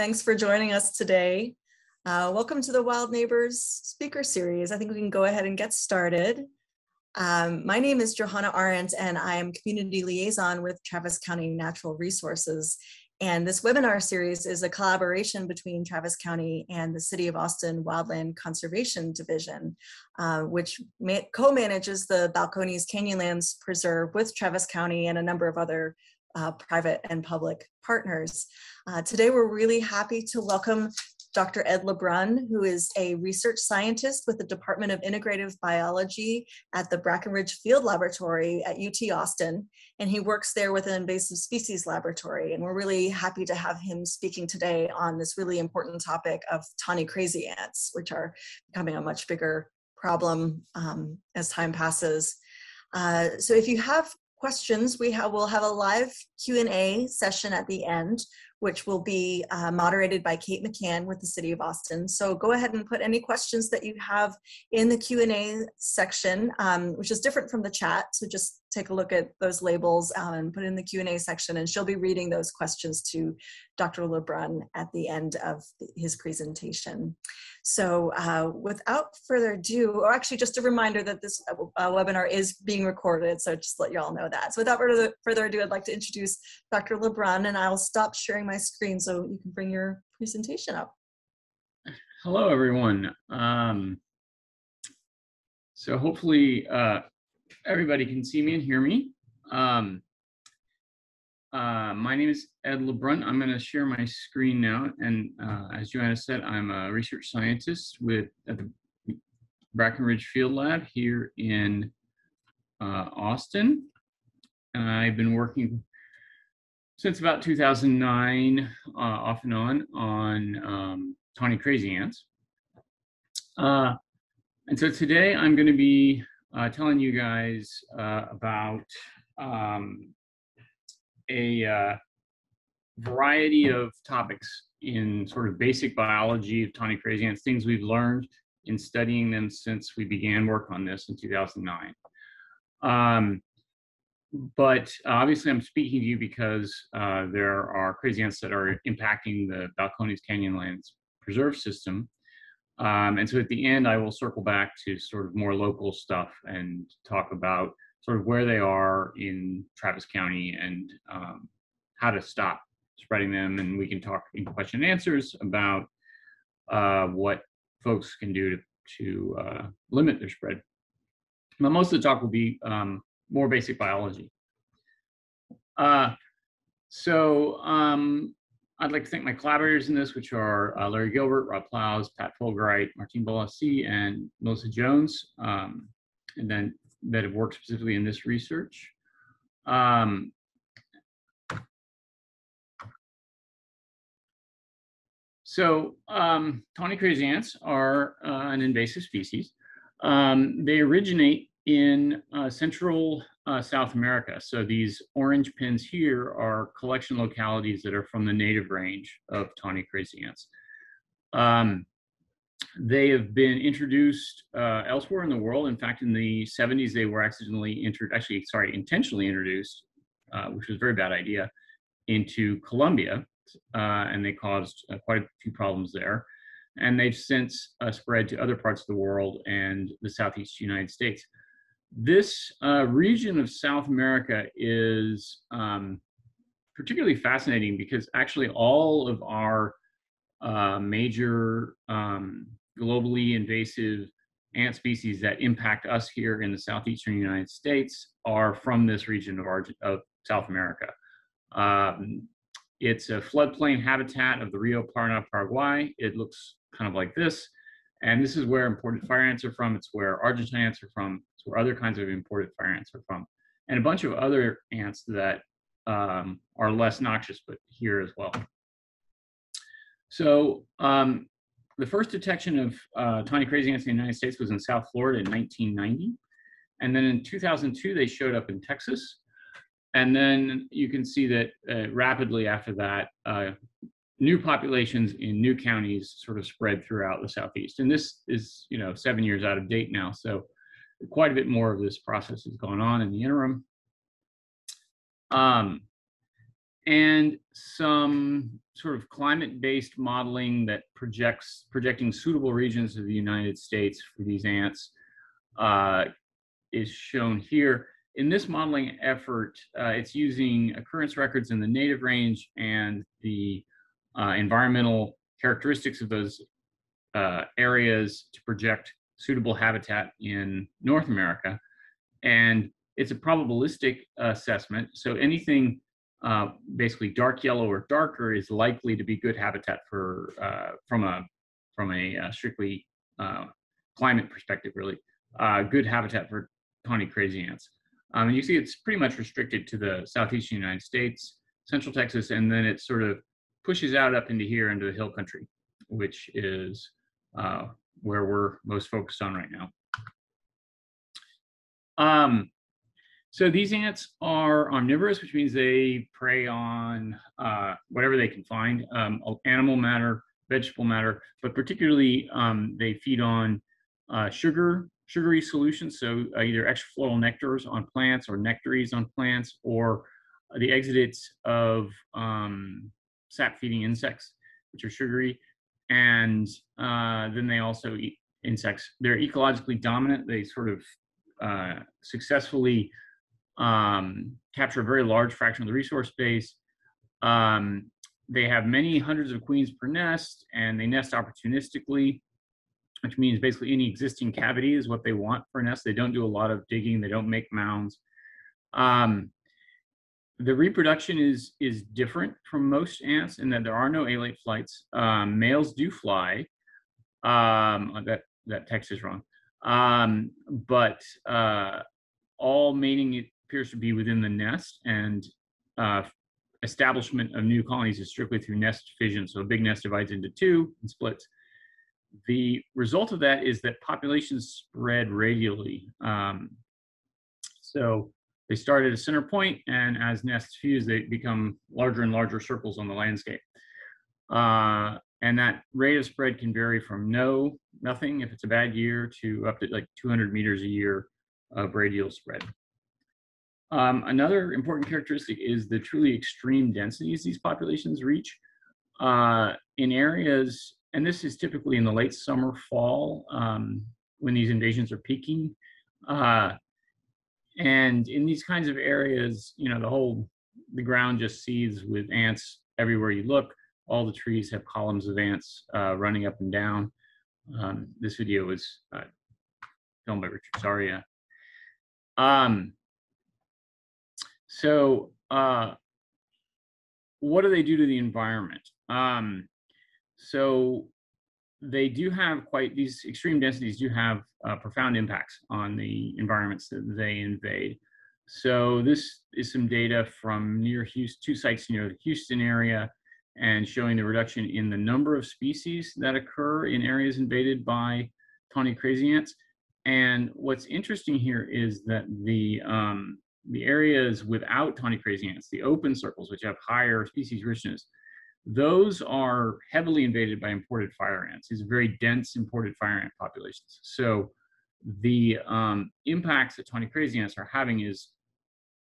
Thanks for joining us today. Uh, welcome to the Wild Neighbors speaker series. I think we can go ahead and get started. Um, my name is Johanna Arendt and I am community liaison with Travis County Natural Resources. And this webinar series is a collaboration between Travis County and the City of Austin Wildland Conservation Division, uh, which co-manages the Balcones Canyonlands Preserve with Travis County and a number of other uh, private and public partners. Uh, today, we're really happy to welcome Dr. Ed LeBrun, who is a research scientist with the Department of Integrative Biology at the Brackenridge Field Laboratory at UT Austin, and he works there with an invasive species laboratory. And we're really happy to have him speaking today on this really important topic of tawny crazy ants, which are becoming a much bigger problem um, as time passes. Uh, so if you have questions, we have, we'll have a live Q&A session at the end which will be uh, moderated by Kate McCann with the City of Austin. So go ahead and put any questions that you have in the Q&A section, um, which is different from the chat. So just take a look at those labels um, and put in the Q&A section and she'll be reading those questions to Dr. LeBrun at the end of his presentation. So uh, without further ado, or actually just a reminder that this uh, webinar is being recorded, so just let you all know that. So without further, further ado, I'd like to introduce Dr. LeBrun and I'll stop sharing my screen so you can bring your presentation up. Hello, everyone. Um, so hopefully uh, everybody can see me and hear me. Um, uh, my name is Ed LeBrun. I'm going to share my screen now. And uh, as Joanna said, I'm a research scientist with at the Brackenridge Field Lab here in uh, Austin. And I've been working since about 2009, uh, off and on, on um, tawny crazy ants. Uh, and so today I'm going to be uh, telling you guys uh, about um, a uh, variety of topics in sort of basic biology of tawny crazy ants, things we've learned in studying them since we began work on this in 2009. Um, but obviously I'm speaking to you because uh, there are crazy ants that are impacting the Balcones Canyonlands preserve system. Um, and so at the end, I will circle back to sort of more local stuff and talk about sort of where they are in Travis County and um, how to stop spreading them. And we can talk in question and answers about uh, what folks can do to, to uh, limit their spread. But most of the talk will be um, more basic biology. Uh, so um, I'd like to thank my collaborators in this, which are uh, Larry Gilbert, Rob Plowes, Pat Folgarait, Martín Bollazzi, and Melissa Jones, um, and then that have worked specifically in this research. Um, so um, tawny crazy ants are uh, an invasive species. Um, they originate in uh, central uh, South America. So these orange pins here are collection localities that are from the native range of tawny crazy ants. Um, they have been introduced uh, elsewhere in the world. In fact, in the 70s, they were accidentally entered, actually, sorry, intentionally introduced, uh, which was a very bad idea, into Colombia, uh, and they caused uh, quite a few problems there. And they've since uh, spread to other parts of the world and the Southeast United States. This uh, region of South America is um, particularly fascinating because actually all of our uh, major um, globally invasive ant species that impact us here in the southeastern United States are from this region of, of South America. Um, it's a floodplain habitat of the Rio Paraná, Paraguay. It looks kind of like this. And this is where imported fire ants are from. It's where Argentine ants are from. Where other kinds of imported fire ants are from. And a bunch of other ants that um, are less noxious, but here as well. So um, the first detection of uh, tawny crazy ants in the United States was in South Florida in 1990. And then in 2002, they showed up in Texas. And then you can see that uh, rapidly after that, uh, new populations in new counties sort of spread throughout the southeast. And this is, you know, seven years out of date now. So quite a bit more of this process has gone on in the interim. Um, and some sort of climate-based modeling that projects projecting suitable regions of the United States for these ants uh, is shown here. In this modeling effort, uh, it's using occurrence records in the native range and the uh, environmental characteristics of those uh, areas to project suitable habitat in North America. And it's a probabilistic assessment. So anything uh, basically dark yellow or darker is likely to be good habitat for uh, from a from a uh, strictly uh, climate perspective, really uh, good habitat for tawny crazy ants. Um, and you see it's pretty much restricted to the southeastern United States, central Texas, and then it sort of pushes out up into here into the hill country, which is uh, where we're most focused on right now. Um, so these ants are omnivorous, which means they prey on uh, whatever they can find, um, animal matter, vegetable matter, but particularly um, they feed on uh, sugar, sugary solutions, so uh, either extrafloral nectars on plants or nectaries on plants, or the exudates of um, sap-feeding insects, which are sugary. And uh, then they also eat insects. They're ecologically dominant. They sort of uh, successfully um, capture a very large fraction of the resource base. Um, they have many hundreds of queens per nest, and they nest opportunistically, which means basically any existing cavity is what they want for a nest. They don't do a lot of digging. They don't make mounds. Um, the reproduction is is different from most ants in that there are no alate flights. Um, males do fly. Um, that that text is wrong. Um, but uh, all mating appears to be within the nest and uh, establishment of new colonies is strictly through nest fission. So a big nest divides into two and splits. The result of that is that populations spread radially. Um, so they start at a center point, and as nests fuse, they become larger and larger circles on the landscape. Uh, and that rate of spread can vary from no, nothing if it's a bad year, to up to like 200 meters a year of radial spread. Um, another important characteristic is the truly extreme densities these populations reach. Uh, in areas, and this is typically in the late summer, fall, um, when these invasions are peaking. Uh, and in these kinds of areas, you know, the whole, the ground just seethes with ants everywhere you look. All the trees have columns of ants uh, running up and down. Um, this video was uh, filmed by Richard Saria. Um, so, uh, what do they do to the environment? Um, so, they do have quite these extreme densities do have uh, profound impacts on the environments that they invade. So this is some data from near Houston, two sites near the Houston area, and showing the reduction in the number of species that occur in areas invaded by tawny crazy ants. And what's interesting here is that the um, the areas without tawny crazy ants, the open circles, which have higher species richness, those are heavily invaded by imported fire ants. These are very dense imported fire ant populations. So the um, impacts that tawny crazy ants are having is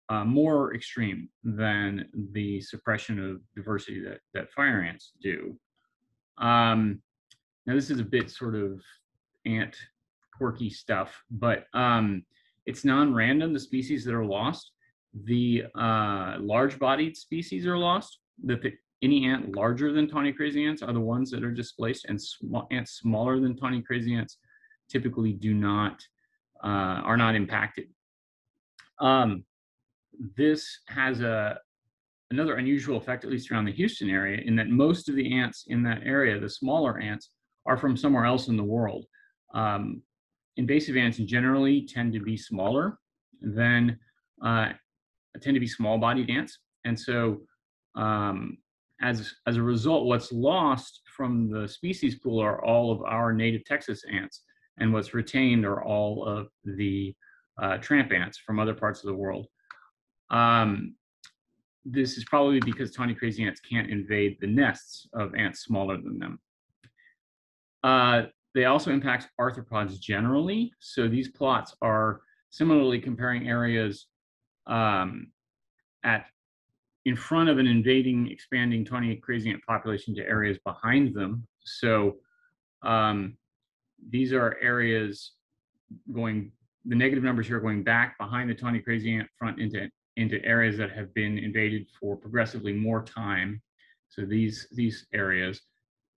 uh, more extreme than the suppression of diversity that, that fire ants do. Um, now this is a bit sort of ant quirky stuff, but um, it's non-random, the species that are lost. The uh, large-bodied species are lost, the, any ant larger than tawny crazy ants are the ones that are displaced, and sm ants smaller than tawny crazy ants typically do not, uh, are not impacted. Um, this has a another unusual effect, at least around the Houston area, in that most of the ants in that area, the smaller ants, are from somewhere else in the world. Um, invasive ants generally tend to be smaller than uh, tend to be small-bodied ants, and so um, as as a result, what's lost from the species pool are all of our native Texas ants, and what's retained are all of the uh, tramp ants from other parts of the world. Um, this is probably because tawny crazy ants can't invade the nests of ants smaller than them. Uh, they also impact arthropods generally. So these plots are similarly comparing areas um, at in front of an invading, expanding tawny crazy ant population to areas behind them. So um, these are areas going, the negative numbers here are going back behind the tawny crazy ant front into, into areas that have been invaded for progressively more time. So these, these areas,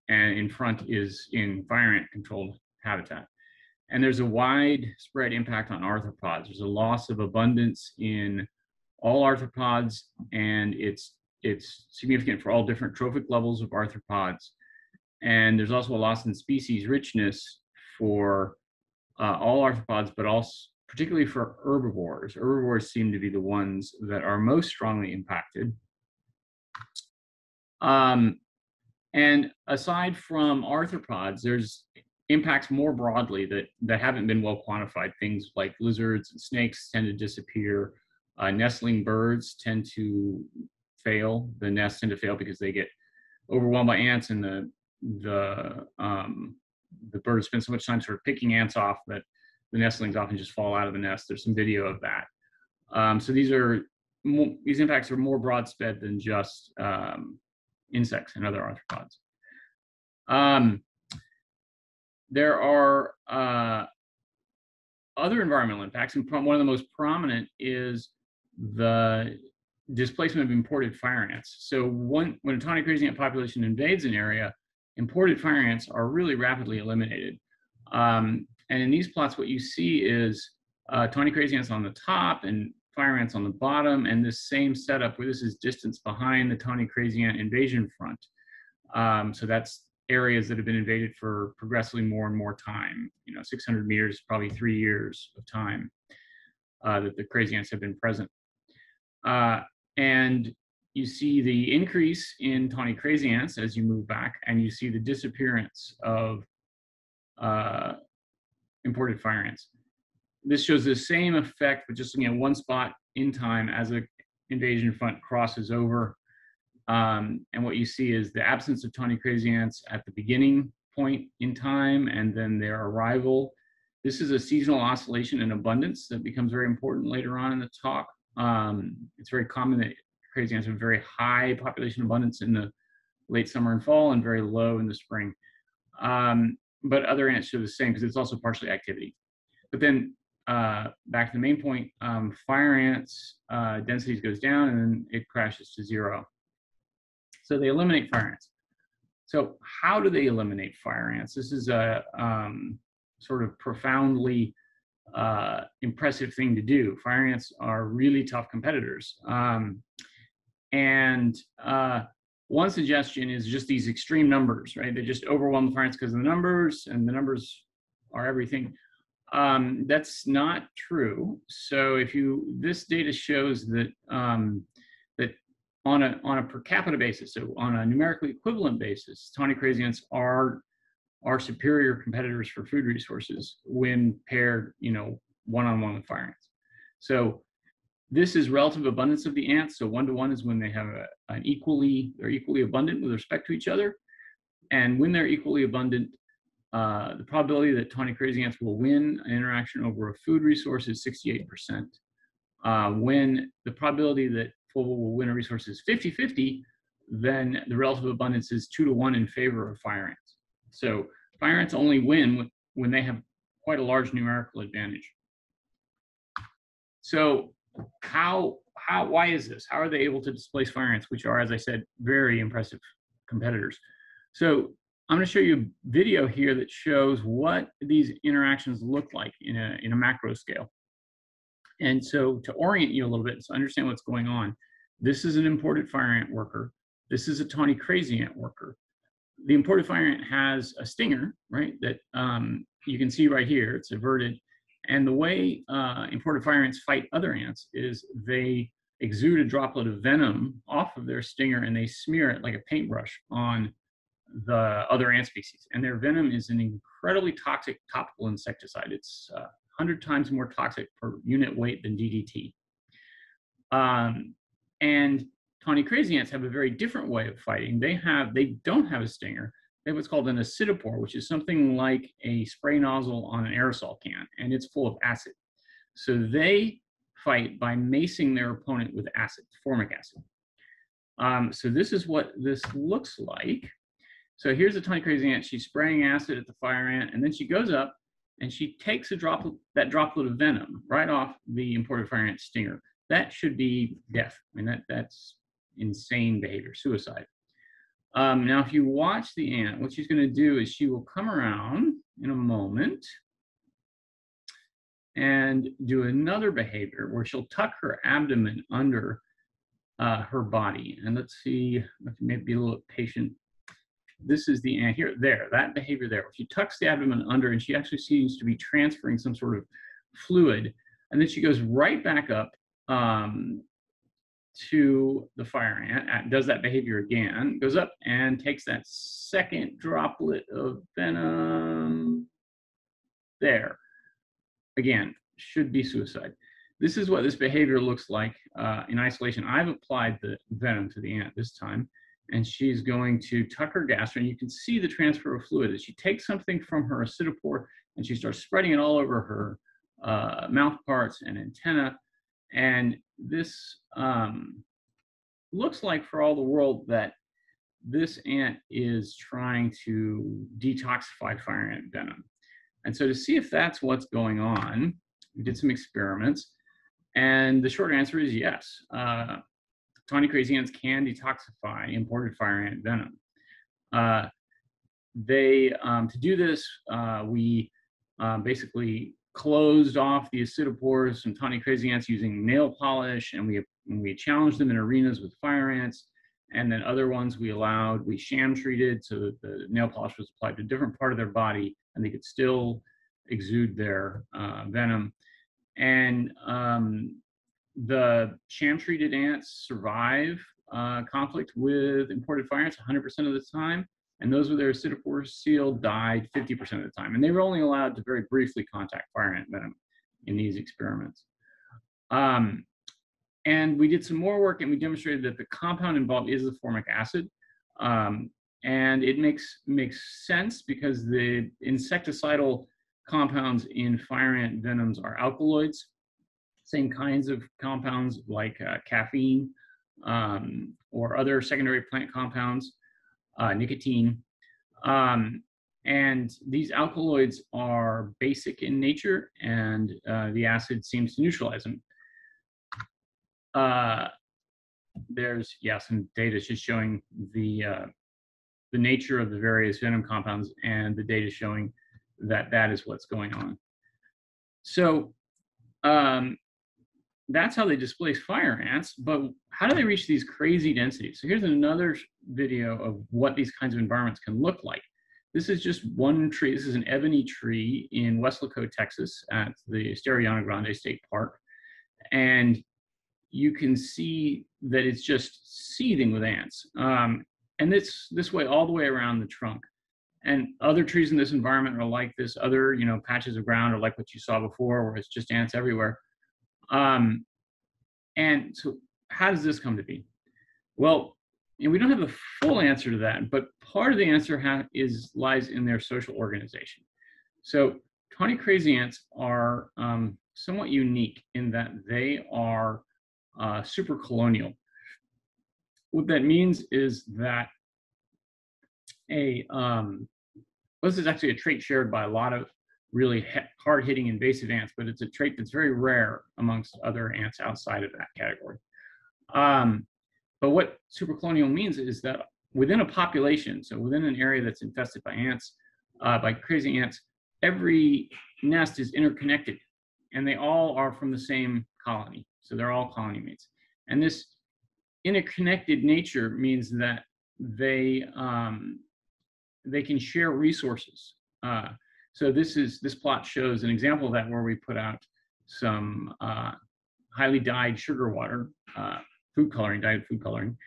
and in front is in fire ant controlled habitat. And there's a widespread impact on arthropods. There's a loss of abundance in all arthropods, and it's it's significant for all different trophic levels of arthropods. And there's also a loss in species richness for uh, all arthropods, but also particularly for herbivores. Herbivores seem to be the ones that are most strongly impacted. Um, and aside from arthropods, there's impacts more broadly that, that haven't been well quantified. Things like lizards and snakes tend to disappear. Uh, nestling birds tend to fail. The nests tend to fail because they get overwhelmed by ants and the the um, the birds spend so much time sort of picking ants off that the nestlings often just fall out of the nest. There's some video of that. Um, so these are more, these impacts are more broad spread than just um, insects and other arthropods. Um, there are uh, other environmental impacts, and one of the most prominent is the displacement of imported fire ants. So when a tawny crazy ant population invades an area, imported fire ants are really rapidly eliminated. Um, and in these plots, what you see is uh, tawny crazy ants on the top and fire ants on the bottom, and this same setup where this is distance behind the tawny crazy ant invasion front. Um, so that's areas that have been invaded for progressively more and more time. You know, 600 meters, probably three years of time uh, that the crazy ants have been present. Uh, and you see the increase in tawny crazy ants as you move back, and you see the disappearance of uh, imported fire ants. This shows the same effect, but just looking at one spot in time as a invasion front crosses over. Um, and what you see is the absence of tawny crazy ants at the beginning point in time, and then their arrival. This is a seasonal oscillation in abundance that becomes very important later on in the talk. Um, it's very common that crazy ants have very high population abundance in the late summer and fall and very low in the spring. Um, but other ants show the same because it's also partially activity. But then uh, back to the main point, um, fire ants uh, densities goes down and then it crashes to zero. So they eliminate fire ants. So how do they eliminate fire ants? This is a um, sort of profoundly uh, impressive thing to do. Fire ants are really tough competitors. Um, and uh, one suggestion is just these extreme numbers, right? They just overwhelm the fire ants because of the numbers, and the numbers are everything. Um, that's not true. So if you, this data shows that um, that on a on a per capita basis, so on a numerically equivalent basis, tawny crazy ants are are superior competitors for food resources when paired, you know, one-on-one with fire ants. So this is relative abundance of the ants. So one to one is when they have a, an equally, they're equally abundant with respect to each other. And when they're equally abundant, uh, the probability that tawny crazy ants will win an interaction over a food resource is 68%. Uh, when the probability that FOVL will win a resource is 50-50, then the relative abundance is two to one in favor of fire ants. So fire ants only win when they have quite a large numerical advantage. So how, how, why is this? How are they able to displace fire ants, which are, as I said, very impressive competitors? So I'm going to show you a video here that shows what these interactions look like in a, in a macro scale. And so to orient you a little bit, to understand what's going on, this is an imported fire ant worker. This is a tawny crazy ant worker the imported fire ant has a stinger, right, that um, you can see right here, it's averted. And the way uh, imported fire ants fight other ants is they exude a droplet of venom off of their stinger and they smear it like a paintbrush on the other ant species. And their venom is an incredibly toxic topical insecticide. It's uh, 100 times more toxic per unit weight than DDT. Um, and Tawny crazy ants have a very different way of fighting. They have they don't have a stinger. They have what's called an acidopore, which is something like a spray nozzle on an aerosol can, and it's full of acid. So they fight by macing their opponent with acid, formic acid. Um, so this is what this looks like. So here's a tiny crazy ant. She's spraying acid at the fire ant, and then she goes up and she takes a droplet, that droplet of venom right off the imported fire ant stinger. That should be death. I mean, that, that's insane behavior, suicide. Um, now, if you watch the ant, what she's going to do is she will come around in a moment and do another behavior where she'll tuck her abdomen under uh, her body. And let's see, maybe be a little patient. This is the ant here, there, that behavior there. She tucks the abdomen under and she actually seems to be transferring some sort of fluid. And then she goes right back up um, to the fire ant, does that behavior again, goes up and takes that second droplet of venom there. Again, should be suicide. This is what this behavior looks like uh, in isolation. I've applied the venom to the ant this time, and she's going to tuck her gaster, and you can see the transfer of fluid as she takes something from her acidopore and she starts spreading it all over her uh, mouth parts and antenna. And this um, looks like for all the world that this ant is trying to detoxify fire ant venom. And so to see if that's what's going on, we did some experiments. And the short answer is yes. Uh, tawny crazy ants can detoxify imported fire ant venom. Uh, they, um, to do this, uh, we uh, basically closed off the acidopores and tawny crazy ants using nail polish, and we, we challenged them in arenas with fire ants. And then other ones we allowed, we sham treated so that the nail polish was applied to a different part of their body and they could still exude their uh, venom. And um, the sham treated ants survive uh, conflict with imported fire ants 100% of the time. And those with their acidopore sealed died 50% of the time. And they were only allowed to very briefly contact fire ant venom in these experiments. Um, and we did some more work and we demonstrated that the compound involved is the formic acid. Um, and it makes, makes sense because the insecticidal compounds in fire ant venoms are alkaloids, same kinds of compounds like uh, caffeine um, or other secondary plant compounds, uh, nicotine. Um, and these alkaloids are basic in nature, and uh, the acid seems to neutralize them. Uh, there's, yeah, some data just showing the, uh, the nature of the various venom compounds and the data showing that that is what's going on. So um, that's how they displace fire ants, but how do they reach these crazy densities? So here's another video of what these kinds of environments can look like. This is just one tree. This is an ebony tree in Weslaco, Texas at the Estero Grande State Park. And you can see that it's just seething with ants. Um, and it's this way all the way around the trunk. And other trees in this environment are like this. Other, you know, patches of ground are like what you saw before, where it's just ants everywhere. Um, and so, how does this come to be? Well, and we don't have the full answer to that, but part of the answer is lies in their social organization. So, tawny crazy ants are um, somewhat unique in that they are uh, super colonial. What that means is that a um, this is actually a trait shared by a lot of really hard-hitting invasive ants, but it's a trait that's very rare amongst other ants outside of that category. Um, but what supercolonial means is that within a population, so within an area that's infested by ants, uh, by crazy ants, every nest is interconnected and they all are from the same colony. So they're all colony mates. And this interconnected nature means that they um, they can share resources. Uh, so this is this plot shows an example of that where we put out some uh, highly dyed sugar water, uh, food coloring, dyed food coloring,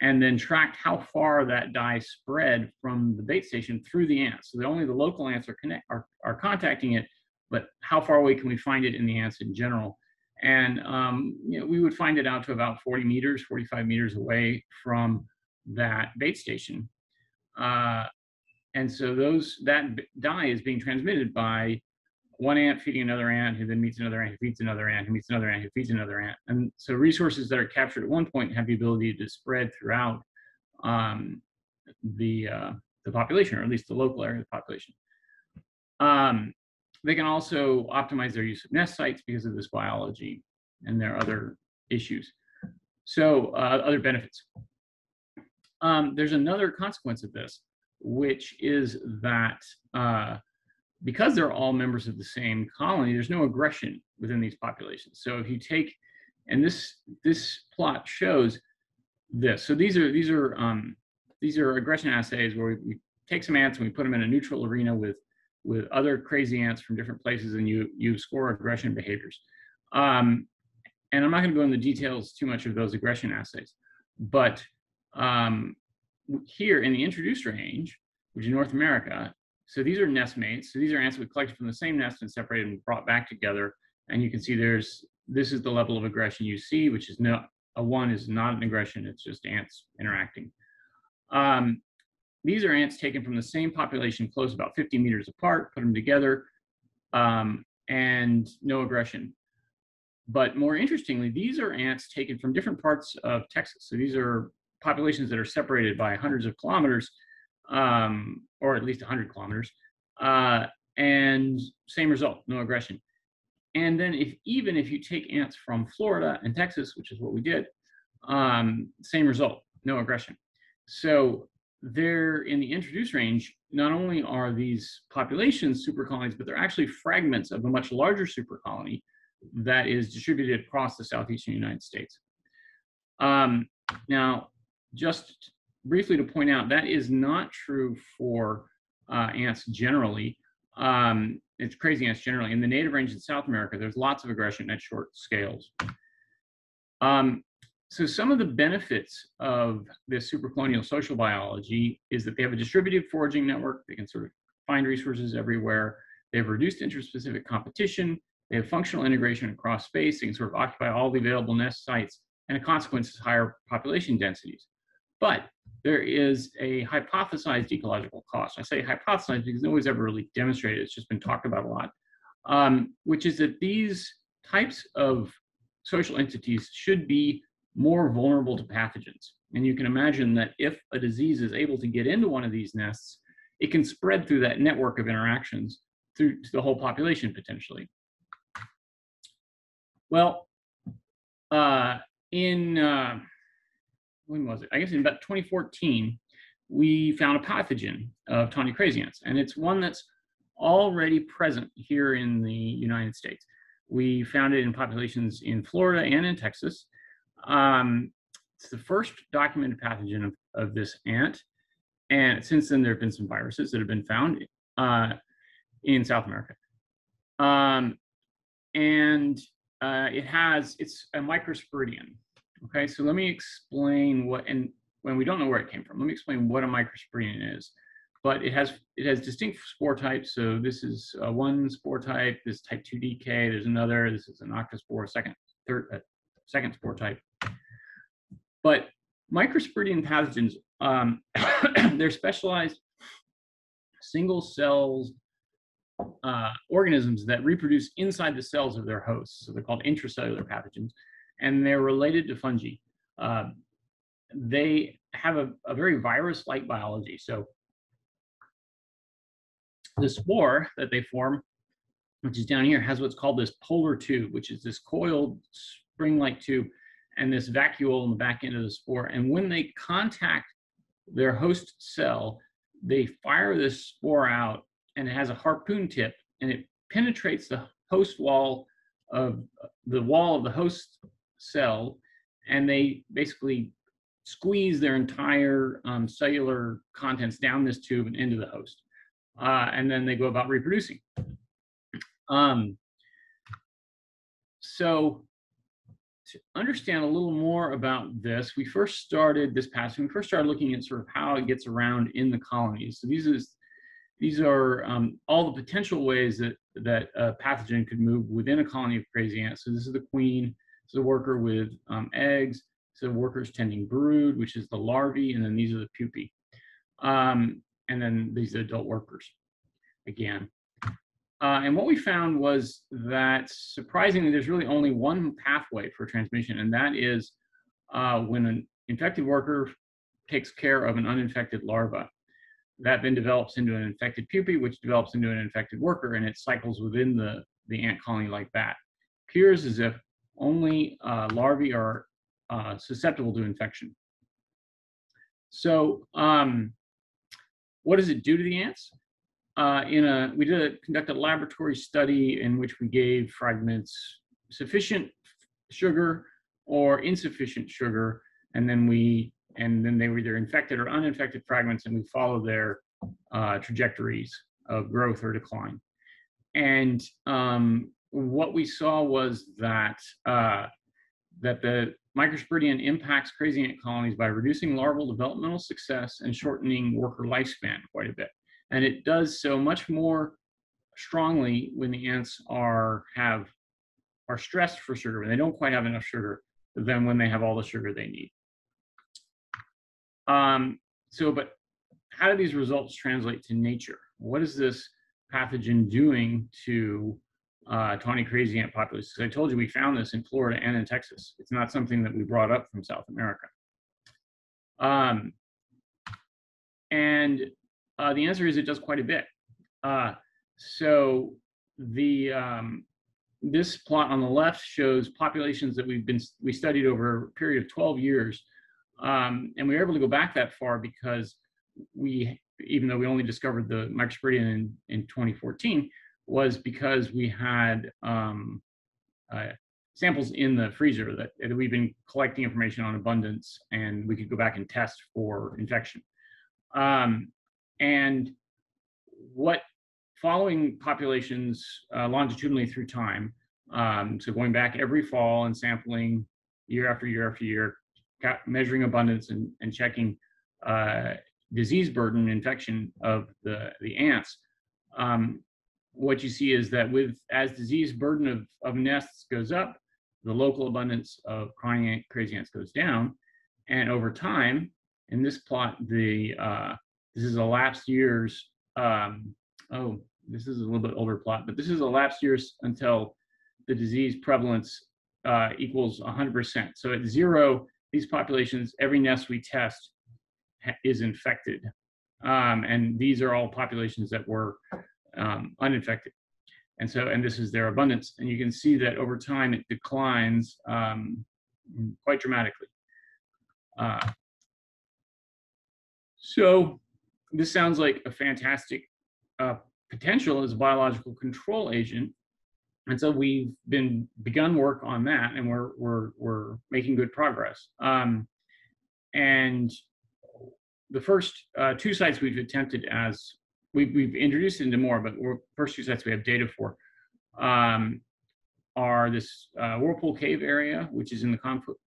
and then tracked how far that dye spread from the bait station through the ants. So only the local ants are connect are, are contacting it, but how far away can we find it in the ants in general? And um, you know, we would find it out to about 40 meters, 45 meters away from that bait station. Uh, and so those that dye is being transmitted by one ant feeding another ant who then meets another ant who feeds another ant who meets another ant who feeds another ant. And so resources that are captured at one point have the ability to spread throughout um, the, uh, the population, or at least the local area of the population. Um, they can also optimize their use of nest sites because of this biology and their other issues. So uh, other benefits. Um, there's another consequence of this, which is that uh, because they're all members of the same colony, there's no aggression within these populations. So if you take, and this this plot shows this. So these are these are um, these are aggression assays where we, we take some ants and we put them in a neutral arena with with other crazy ants from different places, and you you score aggression behaviors. Um, and I'm not going to go into the details too much of those aggression assays, but um, here in the introduced range, which is North America, so these are nest mates. So these are ants we collected from the same nest and separated and brought back together. And you can see there's this is the level of aggression you see, which is not a one is not an aggression. It's just ants interacting. Um, these are ants taken from the same population, close about 50 meters apart, put them together, um, and no aggression. But more interestingly, these are ants taken from different parts of Texas. So these are populations that are separated by hundreds of kilometers, um, or at least 100 kilometers, uh, and same result, no aggression. And then if even if you take ants from Florida and Texas, which is what we did, um, same result, no aggression. So they're in the introduced range, not only are these populations super colonies, but they're actually fragments of a much larger super colony that is distributed across the southeastern United States. Um, now, just briefly to point out, that is not true for uh, ants generally. Um, it's crazy ants generally. In the native range in South America, there's lots of aggression at short scales. Um, so some of the benefits of this supercolonial social biology is that they have a distributed foraging network. They can sort of find resources everywhere. They have reduced interspecific competition. They have functional integration across space. They can sort of occupy all the available nest sites. And a consequence is higher population densities. But there is a hypothesized ecological cost. I say hypothesized because nobody's ever really demonstrated. It's just been talked about a lot, um, which is that these types of social entities should be more vulnerable to pathogens. And you can imagine that if a disease is able to get into one of these nests, it can spread through that network of interactions through to the whole population potentially. Well, uh, in, uh, when was it? I guess in about 2014, we found a pathogen of tawny crazy ants, and it's one that's already present here in the United States. We found it in populations in Florida and in Texas. Um, it's the first documented pathogen of, of this ant. And since then, there have been some viruses that have been found uh, in South America. Um, and uh, it has, it's a microsporidian. Okay, so let me explain what, and when we don't know where it came from, let me explain what a microsporidian is. But it has it has distinct spore types. So this is uh, one spore type. This type 2DK. There's another. This is an octospore, second, third, uh, second spore type. But microsporidian pathogens, um, they're specialized single cells uh, organisms that reproduce inside the cells of their hosts. So they're called intracellular pathogens, and they're related to fungi. Uh, they have a, a very virus-like biology. So the spore that they form, which is down here, has what's called this polar tube, which is this coiled spring-like tube and this vacuole in the back end of the spore. And when they contact their host cell, they fire this spore out and it has a harpoon tip and it penetrates the host wall of the wall of the host cell and they basically squeeze their entire um, cellular contents down this tube and into the host. Uh, and then they go about reproducing. Um, so to understand a little more about this, we first started this past, we first started looking at sort of how it gets around in the colonies. So these is these are um, all the potential ways that that a pathogen could move within a colony of crazy ants. So this is the queen, this is a worker with um, eggs, so workers tending brood, which is the larvae, and then these are the pupae. Um, and then these are adult workers again. Uh, and what we found was that surprisingly, there's really only one pathway for transmission, and that is uh, when an infected worker takes care of an uninfected larva. That then develops into an infected pupae, which develops into an infected worker, and it cycles within the, the ant colony like that. Appears as if only uh, larvae are uh, susceptible to infection. So, um, what does it do to the ants? uh, in a we did a, conduct a laboratory study in which we gave fragments sufficient sugar or insufficient sugar, and then we and then they were either infected or uninfected fragments, and we followed their uh, trajectories of growth or decline. And um, what we saw was that uh, that the microsporidium impacts crazy ant colonies by reducing larval developmental success and shortening worker lifespan quite a bit. And it does so much more strongly when the ants are have are stressed for sugar when they don't quite have enough sugar than when they have all the sugar they need. Um, so but how do these results translate to nature? What is this pathogen doing to uh, tawny crazy ant populations i told you we found this in florida and in texas it's not something that we brought up from south america um, and uh, the answer is it does quite a bit. Uh, so the um, this plot on the left shows populations that we've been we studied over a period of 12 years, um, and we were able to go back that far because we, even though we only discovered the microsporidium in, in 2014, was because we had um, uh, samples in the freezer that, that we've been collecting information on abundance, and we could go back and test for infection. Um, and what following populations uh, longitudinally through time, um, so going back every fall and sampling year after year after year, measuring abundance and, and checking uh, disease burden infection of the, the ants, um, what you see is that with as disease burden of, of nests goes up, the local abundance of ant, crazy ants goes down. And over time, in this plot, the uh, this is elapsed years. Um, oh, this is a little bit older plot, but this is elapsed years until the disease prevalence uh, equals 100%. So at zero, these populations, every nest we test is infected. Um, and these are all populations that were um, uninfected. And so, and this is their abundance. And you can see that over time it declines um, quite dramatically. Uh, so this sounds like a fantastic uh, potential as a biological control agent. And so we've been begun work on that, and we're we're we're making good progress. Um, and the first uh, two sites we've attempted as we've, we've introduced into more, but first two sites we have data for um, are this uh, Whirlpool Cave area, which is in the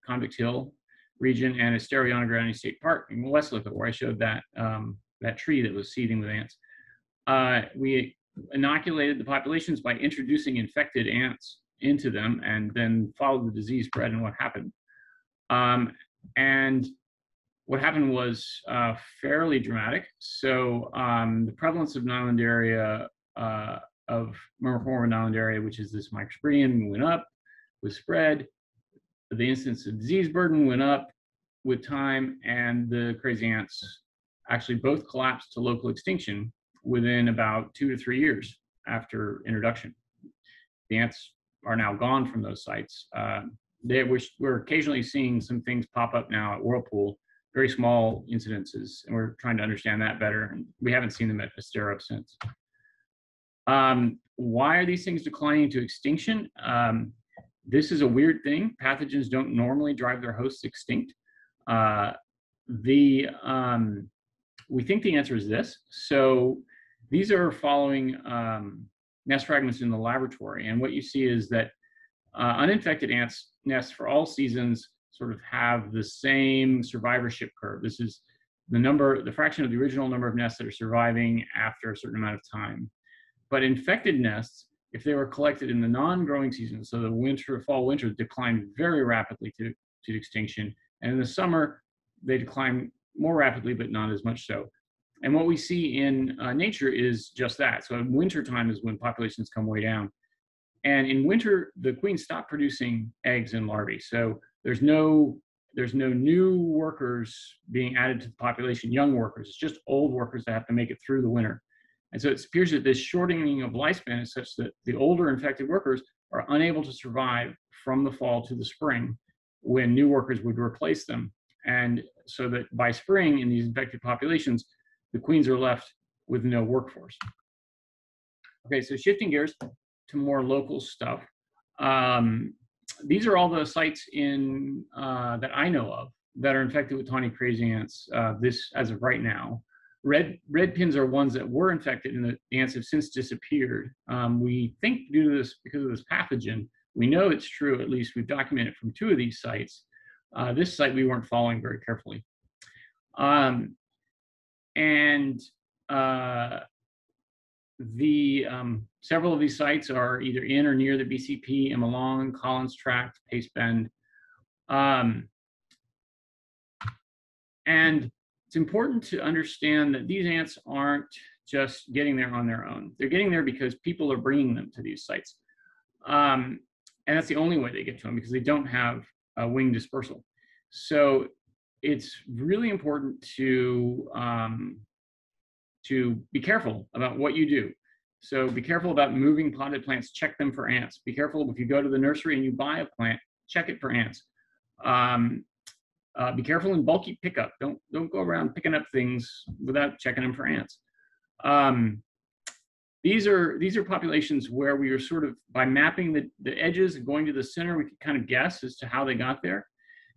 Convict Hill region, and Estero Grande State Park in Weslaco, where I showed that um, that tree that was seething with ants. Uh, we inoculated the populations by introducing infected ants into them and then followed the disease spread and what happened. Um, and what happened was uh, fairly dramatic. So um, the prevalence of Nylanderia, uh, of Nylanderia, which is this microsporidium, went up, was spread. The incidence of disease burden went up with time, and the crazy ants actually both collapsed to local extinction within about two to three years after introduction. The ants are now gone from those sites. Uh, they, we're, we're occasionally seeing some things pop up now at Whirlpool, very small incidences, and we're trying to understand that better. And we haven't seen them at Estero since. Um, why are these things declining to extinction? Um, this is a weird thing. Pathogens don't normally drive their hosts extinct. Uh, the um, we think the answer is this. So these are following um, nest fragments in the laboratory. And what you see is that uh, uninfected ants nests for all seasons sort of have the same survivorship curve. This is the number, the fraction of the original number of nests that are surviving after a certain amount of time. But infected nests, if they were collected in the non-growing season, so the winter, fall, winter, decline very rapidly to, to extinction. And in the summer, they decline more rapidly, but not as much so. and what we see in uh, nature is just that. So in winter time is when populations come way down. And in winter, the queens stop producing eggs and larvae. So there's no there's no new workers being added to the population, young workers. It's just old workers that have to make it through the winter. And so it appears that this shortening of lifespan is such that the older infected workers are unable to survive from the fall to the spring when new workers would replace them. And so that by spring in these infected populations, the queens are left with no workforce. Okay, so shifting gears to more local stuff. Um, these are all the sites in uh, that I know of that are infected with tawny crazy ants. Uh, this as of right now. Red red pins are ones that were infected, and the ants have since disappeared. Um, we think due to this because of this pathogen. We know it's true. At least we've documented from two of these sites. Uh, this site we weren't following very carefully. Um, and uh, the um, several of these sites are either in or near the BCP, Emma Long, Collins Tract, Pace Bend. Um, and it's important to understand that these ants aren't just getting there on their own. They're getting there because people are bringing them to these sites. Um, and that's the only way they get to them because they don't have a wing dispersal. So it's really important to um, to be careful about what you do. So be careful about moving potted plants. Check them for ants. Be careful if you go to the nursery and you buy a plant. Check it for ants. Um, uh, be careful in bulky pickup. Don't don't go around picking up things without checking them for ants. Um, these are these are populations where we are sort of by mapping the, the edges and going to the center, we can kind of guess as to how they got there.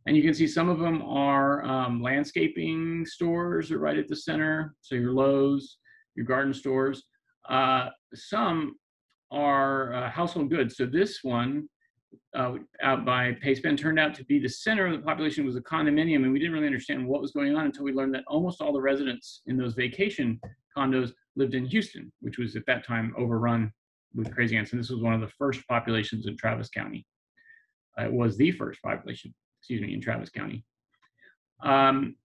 And you can see some of them are um, landscaping stores are right at the center. So your Lowe's, your garden stores. Uh, some are uh, household goods. So this one uh, out by Pace Bend turned out to be the center of the population was a condominium. And we didn't really understand what was going on until we learned that almost all the residents in those vacation condos lived in Houston, which was at that time overrun with crazy ants. And this was one of the first populations in Travis County. Uh, it was the first population excuse me, in Travis County. Um,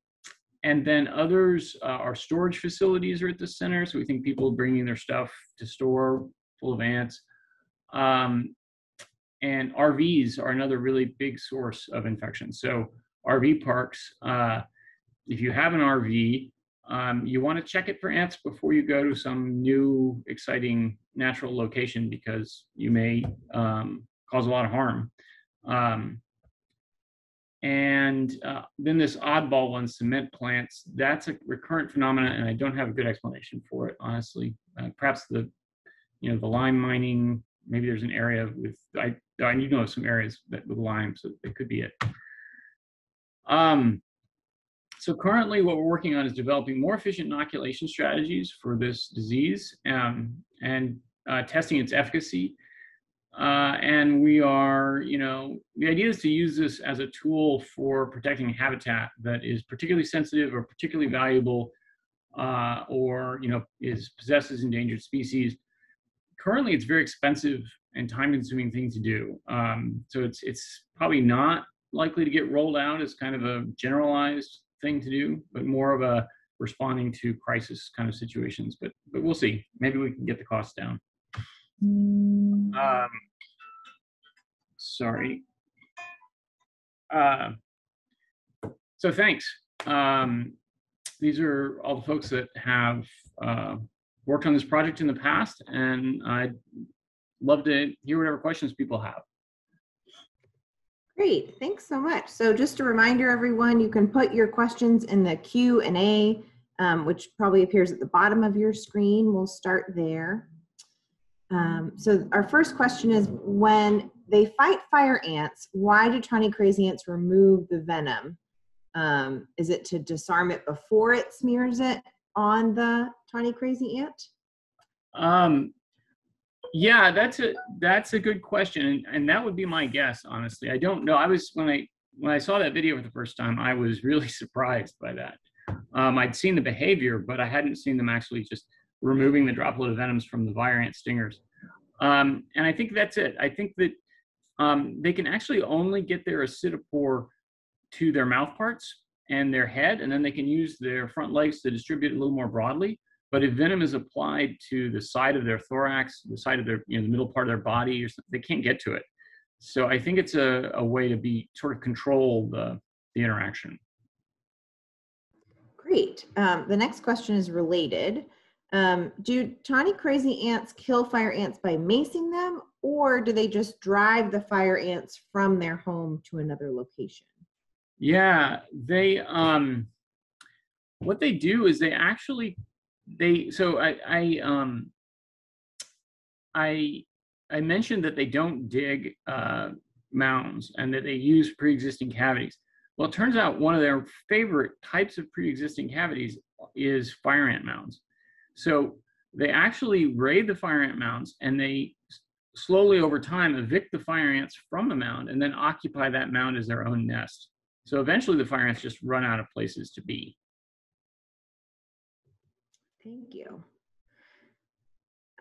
and then others uh, are storage facilities are at the center. So we think people bringing their stuff to store full of ants. Um, and RVs are another really big source of infection. So RV parks, uh, if you have an RV, um, you want to check it for ants before you go to some new exciting natural location because you may um, cause a lot of harm. Um, and uh, then this oddball one, cement plants, that's a recurrent phenomenon, and I don't have a good explanation for it, honestly. Uh, perhaps the, you know, the lime mining, maybe there's an area with, I, I need to know some areas that with lime, so it could be it. Um, so currently what we're working on is developing more efficient inoculation strategies for this disease um, and uh, testing its efficacy uh, and we are, you know, the idea is to use this as a tool for protecting habitat that is particularly sensitive or particularly valuable uh, or, you know, is possesses endangered species. Currently, it's very expensive and time-consuming thing to do. Um, so it's it's probably not likely to get rolled out as kind of a generalized thing to do, but more of a responding to crisis kind of situations. But but we'll see. Maybe we can get the costs down. Um, sorry. Uh, so thanks. Um, these are all the folks that have uh, worked on this project in the past, and I'd love to hear whatever questions people have. Great, thanks so much. So just a reminder, everyone, you can put your questions in the Q and A, um, which probably appears at the bottom of your screen. We'll start there. Um, so our first question is when they fight fire ants, why do tawny crazy ants remove the venom? Um, is it to disarm it before it smears it on the tawny crazy ant? Um, yeah, that's a that's a good question, and, and that would be my guess. Honestly, I don't know. I was when I when I saw that video for the first time, I was really surprised by that. Um, I'd seen the behavior, but I hadn't seen them actually just removing the droplet of venoms from the fire ant stingers. Um, and I think that's it. I think that um, they can actually only get their acidopore to their mouth parts. and their head, and then they can use their front legs to distribute a little more broadly. But if venom is applied to the side of their thorax, the side of their, you know, the middle part of their body, they can't get to it. So I think it's a, a way to be sort of control the, the interaction. Great. Um, the next question is related. Um, do tawny crazy ants kill fire ants by macing them, or do they just drive the fire ants from their home to another location? Yeah, they um what they do is they actually they so I I um I I mentioned that they don't dig uh mounds and that they use pre-existing cavities. Well, it turns out one of their favorite types of pre-existing cavities is fire ant mounds. So they actually raid the fire ant mounds and they slowly over time evict the fire ants from the mound and then occupy that mound as their own nest. So eventually the fire ants just run out of places to be. Thank you.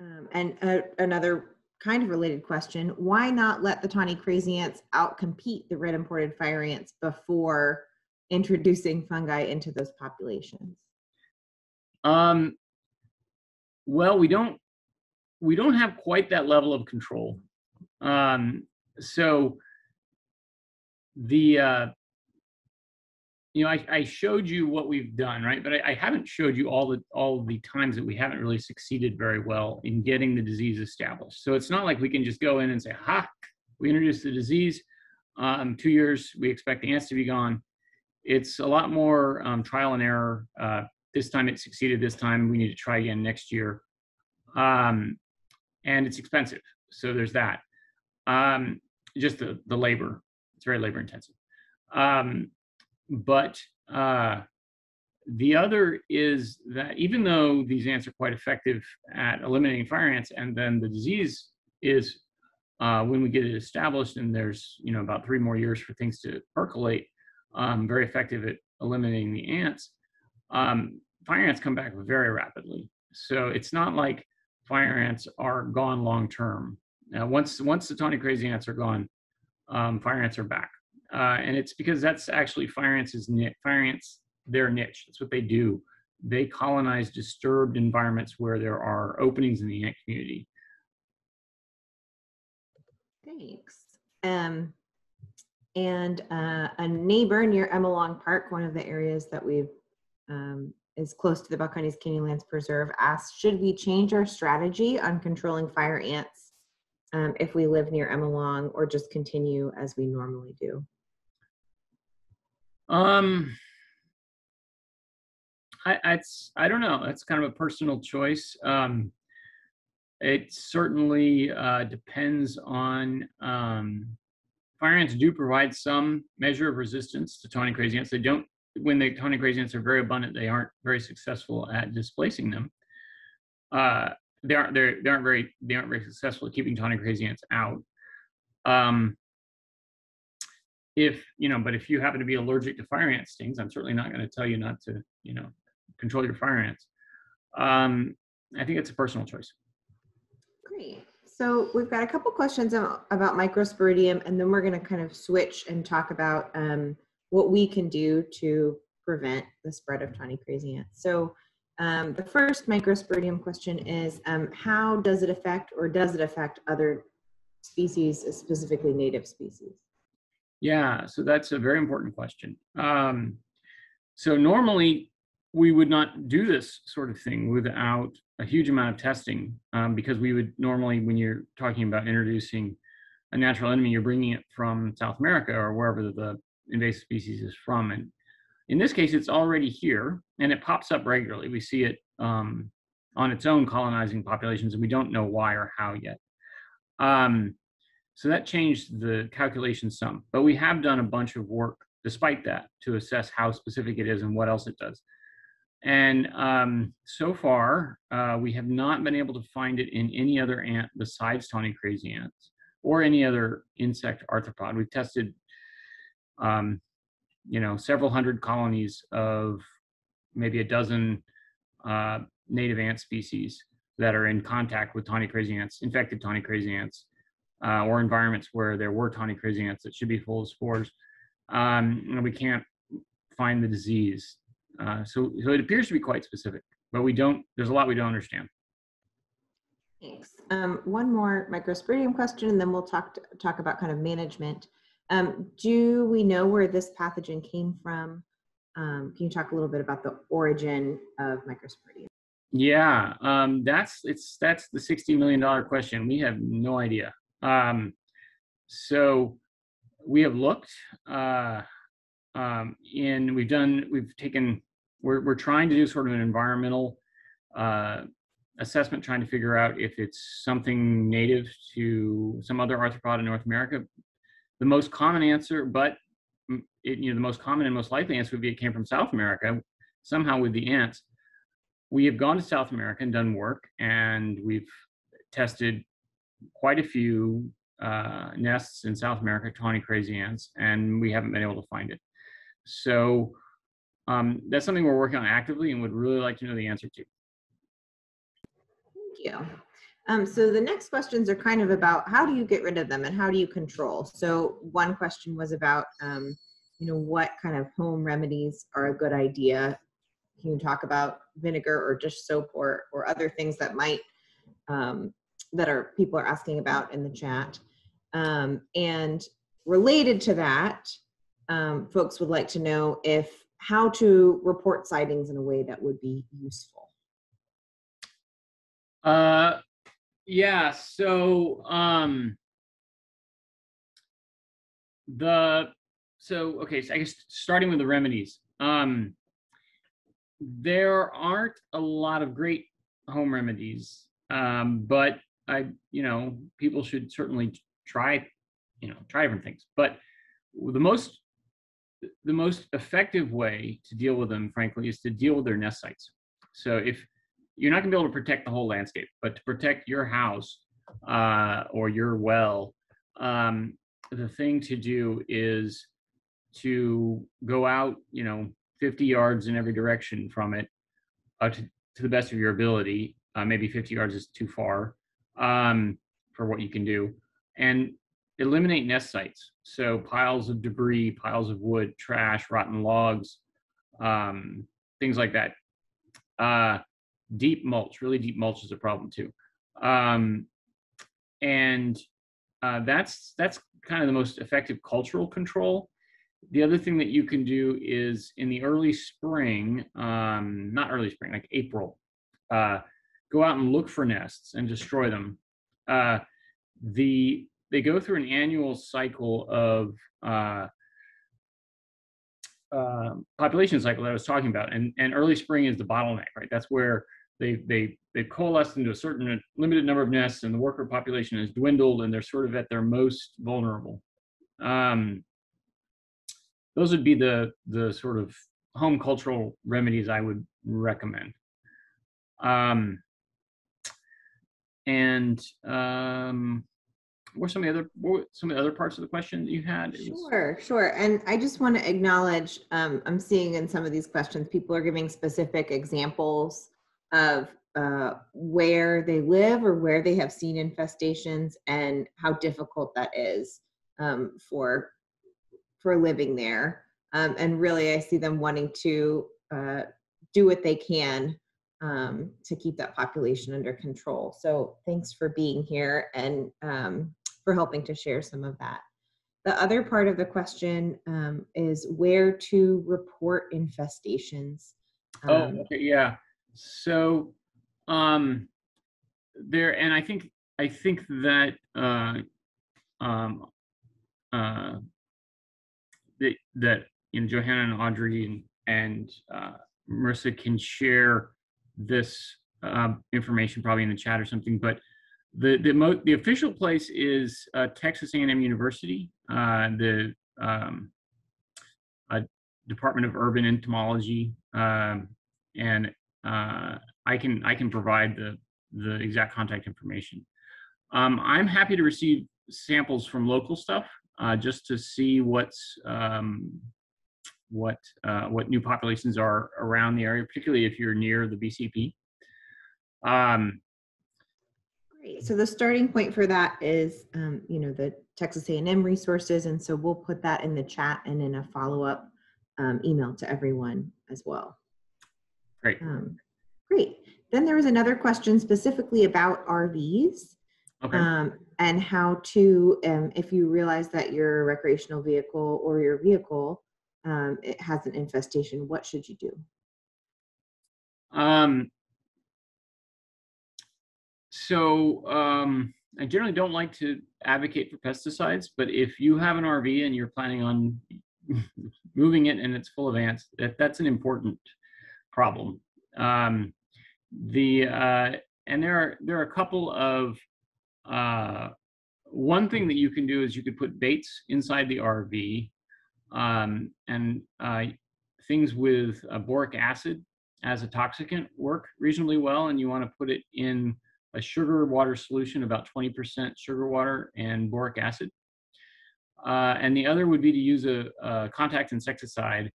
Um, and uh, another kind of related question, why not let the tawny crazy ants outcompete the red imported fire ants before introducing fungi into those populations? Um, well, we don't we don't have quite that level of control. Um, so the uh, you know, I, I showed you what we've done, right? But I, I, haven't showed you all the all the times that we haven't really succeeded very well in getting the disease established. So it's not like we can just go in and say, "Ha, we introduced the disease. Um, two years, we expect the ants to be gone." It's a lot more um, trial and error. Uh, this time it succeeded. This time we need to try again next year, um, and it's expensive. So there's that. Um, just the the labor. It's very labor intensive. Um, but uh, the other is that even though these ants are quite effective at eliminating fire ants, and then the disease is uh, when we get it established, and there's you know about three more years for things to percolate, um, very effective at eliminating the ants. Um, fire ants come back very rapidly, so it's not like fire ants are gone long term. Now, once once the tawny crazy ants are gone, um, fire ants are back uh, and it's because that's actually fire ants' niche. Fire ants, their niche. That's what they do. They colonize disturbed environments where there are openings in the ant community. Thanks. Um, and uh, a neighbor near Emma Long Park, one of the areas that we've um, is close to the Balcones Canyonlands Preserve, asked, should we change our strategy on controlling fire ants um, if we live near Emma Long or just continue as we normally do? Um, I, it's I don't know. It's kind of a personal choice. Um, it certainly uh, depends on. Um, fire ants do provide some measure of resistance to tawny crazy ants. They don't. When the tawny crazy ants are very abundant, they aren't very successful at displacing them. Uh, they aren't. They aren't very. They aren't very successful at keeping tawny crazy ants out. Um, if you know but if you happen to be allergic to fire ant stings i'm certainly not going to tell you not to you know control your fire ants um, i think it's a personal choice great so we've got a couple questions about microsporidium and then we're going to kind of switch and talk about um, what we can do to prevent the spread of tawny crazy ants so um, the first microsporidium question is um, how does it affect or does it affect other species specifically native species yeah, so that's a very important question. Um, so normally we would not do this sort of thing without a huge amount of testing um, because we would normally, when you're talking about introducing a natural enemy, you're bringing it from South America or wherever the invasive species is from. And in this case, it's already here and it pops up regularly. We see it um, on its own colonizing populations and we don't know why or how yet. Um, so that changed the calculation some, but we have done a bunch of work despite that to assess how specific it is and what else it does. And um, so far, uh, we have not been able to find it in any other ant besides tawny crazy ants or any other insect arthropod. We've tested, um, you know, several hundred colonies of maybe a dozen uh, native ant species that are in contact with tawny crazy ants, infected tawny crazy ants uh, or environments where there were tawny crazy ants that should be full of spores. Um, and we can't find the disease. Uh, so, so it appears to be quite specific, but we don't. There's a lot we don't understand. Thanks. Um, one more microsporidium question, and then we'll talk to, talk about kind of management. Um, do we know where this pathogen came from? Um, can you talk a little bit about the origin of microsporidium? Yeah, um, that's it's that's the sixty million dollar question. We have no idea. Um, so we have looked uh, um, in we've done we've taken we're we're trying to do sort of an environmental uh, assessment, trying to figure out if it's something native to some other arthropod in North America. The most common answer, but it, you know the most common and most likely answer would be it came from South America somehow with the ants we have gone to South America and done work, and we've tested quite a few uh, nests in South America, tawny crazy ants, and we haven't been able to find it. So um, that's something we're working on actively and would really like to know the answer to. Thank you. Um, so the next questions are kind of about how do you get rid of them and how do you control? So one question was about, um, you know, what kind of home remedies are a good idea can you talk about vinegar or dish soap or, or other things that might, um, that are people are asking about in the chat. Um, and related to that, um, folks would like to know if how to report sightings in a way that would be useful. Uh, yeah. So um, the so okay. So I guess starting with the remedies. Um, there aren't a lot of great home remedies, um, but I, you know, people should certainly try, you know, try different things. But the most, the most effective way to deal with them, frankly, is to deal with their nest sites. So if you're not going to be able to protect the whole landscape, but to protect your house uh, or your well, um, the thing to do is to go out, you know, 50 yards in every direction from it uh, to, to the best of your ability. Uh, maybe 50 yards is too far um, for what you can do. And eliminate nest sites. So piles of debris, piles of wood, trash, rotten logs, um, things like that. Uh, deep mulch, really deep mulch is a problem too. Um, and uh, that's that's kind of the most effective cultural control the other thing that you can do is in the early spring, um, not early spring, like April, uh, go out and look for nests and destroy them. Uh, the they go through an annual cycle of uh, uh, population cycle that I was talking about, and and early spring is the bottleneck, right? That's where they they they coalesced into a certain limited number of nests, and the worker population has dwindled, and they're sort of at their most vulnerable. Um, those would be the the sort of home cultural remedies I would recommend. Um, and um, what some of the other what some of the other parts of the question that you had? Sure, sure. And I just want to acknowledge um, I'm seeing in some of these questions people are giving specific examples of uh, where they live or where they have seen infestations and how difficult that is um, for for living there. Um, and really, I see them wanting to uh, do what they can um, to keep that population under control. So thanks for being here and um, for helping to share some of that. The other part of the question um, is where to report infestations. oh, um, okay, yeah. So um, there, and I think I think that uh, um, uh, that that you know Johanna and Audrey and and uh, Marissa can share this uh, information probably in the chat or something. But the the mo- the official place is uh, Texas A&M University, uh, the um, Department of Urban Entomology, um, and uh, I can I can provide the the exact contact information. Um, I'm happy to receive samples from local stuff uh, just to see what's um, what uh, what new populations are around the area, particularly if you're near the BCP. Um, Great. So the starting point for that is, um, you know, the Texas A&M resources, and so we'll put that in the chat and in a follow-up um, emailed to everyone as well. Great. Um, great. Then there was another question specifically about RVs Okay. um, and how to, um, if you realize that your recreational vehicle or your vehicle um, it has an infestation, what should you do? Um, so um, I generally don't like to advocate for pesticides, but if you have an RV and you're planning on moving it and it's full of ants, that, that's an important problem. Um, the uh, and there are there are a couple of uh, one thing that you can do is you could put baits inside the RV um, and uh, things with uh, boric acid as a toxicant work reasonably well, and you want to put it in a sugar water solution, about 20% sugar water and boric acid. Uh, and the other would be to use a, a contact insecticide,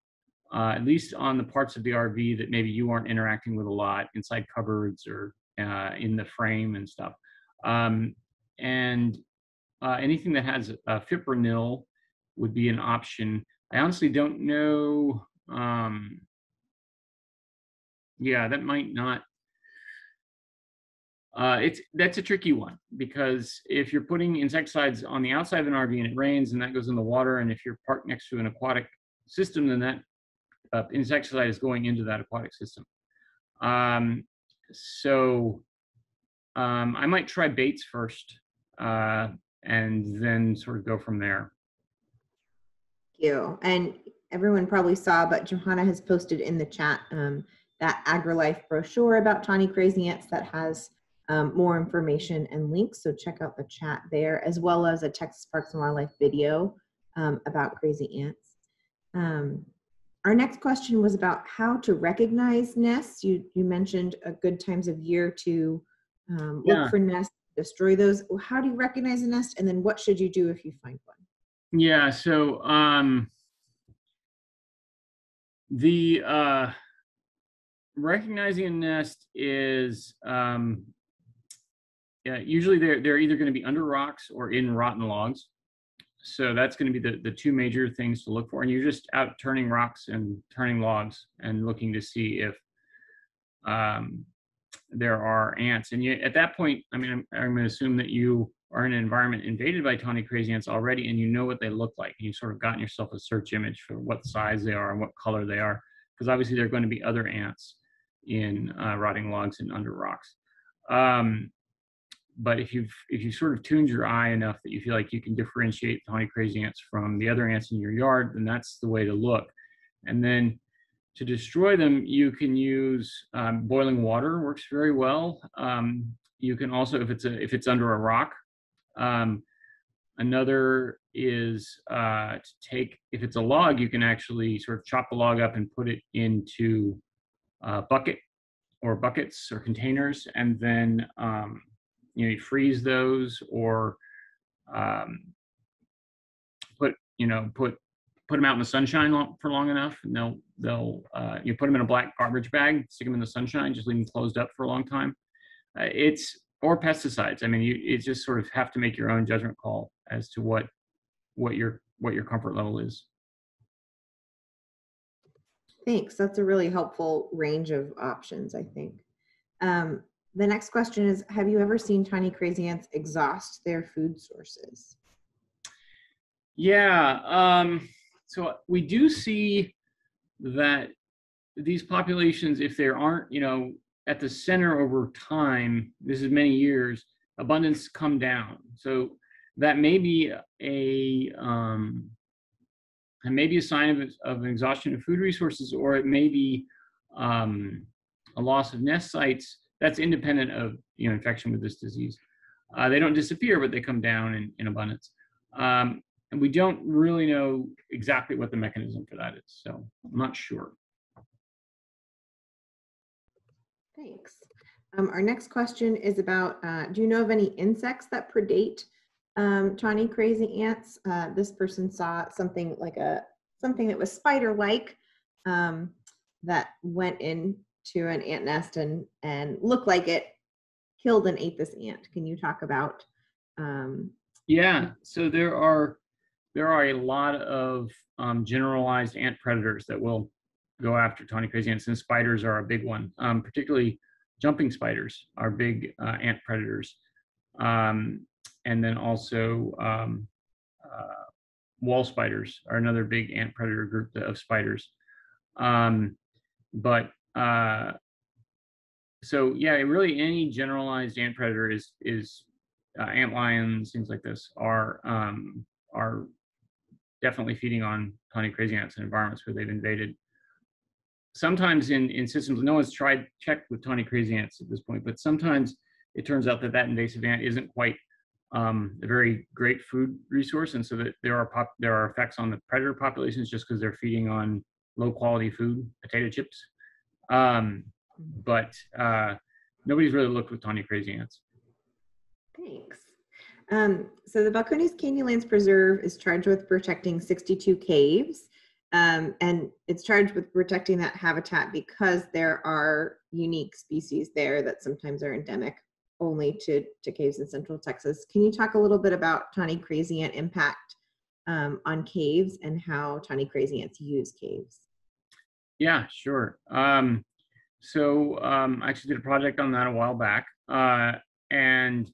uh, at least on the parts of the RV that maybe you aren't interacting with a lot, inside cupboards or uh, in the frame and stuff. Um, and uh, anything that has a fipronil would be an option. I honestly don't know. Um, yeah, that might not. Uh, it's that's a tricky one because if you're putting insecticides on the outside of an RV and it rains and that goes in the water, and if you're parked next to an aquatic system, then that uh, insecticide is going into that aquatic system. Um, so um, I might try baits first uh, and then sort of go from there. Thank you. And everyone probably saw, but Johanna has posted in the chat um, that AgriLife brochure about tawny crazy ants that has um, more information and links. So check out the chat there, as well as a Texas Parks and Wildlife video um, about crazy ants. Um, our next question was about how to recognize nests. You, you mentioned a good times of year to um, look Yeah. for nests, destroy those. How do you recognize a nest? And then what should you do if you find one? Yeah, so um the uh recognizing a nest is um yeah, usually they're they're either going to be under rocks or in rotten logs. So that's going to be the the two major things to look for. And you're just out turning rocks and turning logs and looking to see if um there are ants. And you, at that point, I mean, I'm, I'm going to assume that you are in an environment invaded by tawny crazy ants already, and you know what they look like. And you've sort of gotten yourself a search image for what size they are and what color they are, because obviously there are going to be other ants in uh, rotting logs and under rocks. Um, but if you've if you sort of tuned your eye enough that you feel like you can differentiate tawny crazy ants from the other ants in your yard, then that's the way to look. And then to destroy them, you can use um, boiling water works very well. Um, you can also, if it's a if it's under a rock, um, another is uh, to take if it's a log, you can actually sort of chop the log up and put it into a bucket or buckets or containers, and then um, you know you freeze those or um, put you know put put them out in the sunshine long, for long enough, and they'll they'll uh, you put them in a black garbage bag, stick them in the sunshine, just leave them closed up for a long time. Uh, it's or pesticides. I mean, you, you just sort of have to make your own judgment call as to what what your what your comfort level is. Thanks. That's a really helpful range of options, I think. Um, the next question is Have you ever seen tawny crazy ants exhaust their food sources? Yeah. Um, so we do see that these populations, if there aren't, you know, at the center over time, this is many years, abundance come down. So that may be a um, it may be a sign of, of an exhaustion of food resources, or it may be um, a loss of nest sites that's independent of you know infection with this disease. Uh, they don't disappear, but they come down in, in abundance. Um, and we don't really know exactly what the mechanism for that is. So I'm not sure. Thanks. Um, our next question is about uh, Do you know of any insects that predate um, tawny crazy ants? Uh, this person saw something like a something that was spider-like um, that went into an ant nest and and looked like it killed and ate this ant. Can you talk about? Um, Yeah. So there are there are a lot of um, generalized ant predators that will go after tawny crazy ants, and spiders are a big one. Um, particularly, jumping spiders are big uh, ant predators, um, and then also um, uh, wall spiders are another big ant predator group of spiders. Um, but uh, so yeah, really any generalized ant predator is is uh, ant lions, things like this are um, are definitely feeding on tawny crazy ants in environments where they've invaded. Sometimes in in systems, no one's tried checked with tawny crazy ants at this point, but sometimes it turns out that that invasive ant isn't quite um, a very great food resource, and so that there are pop, there are effects on the predator populations just because they're feeding on low quality food, potato chips. Um, but uh, nobody's really looked with tawny crazy ants. Thanks. Um, so the Balcones Canyonlands Preserve is charged with protecting 62 caves. Um, and it's charged with protecting that habitat because there are unique species there that sometimes are endemic only to, to caves in central Texas. Can you talk a little bit about tawny crazy ant impact um, on caves and how tawny crazy ants use caves? Yeah, sure. Um, so um, I actually did a project on that a while back, uh, and